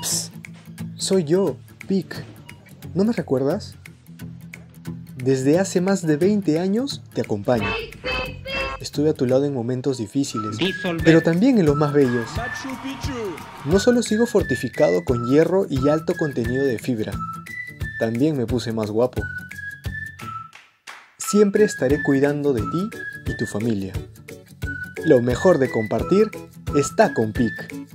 Psst, soy yo, Pic. ¿No me recuerdas? Desde hace más de 20 años te acompaño. Estuve a tu lado en momentos difíciles, pero también en los más bellos. No solo sigo fortificado con hierro y alto contenido de fibra, también me puse más guapo. Siempre estaré cuidando de ti y tu familia. Lo mejor de compartir está con PIC.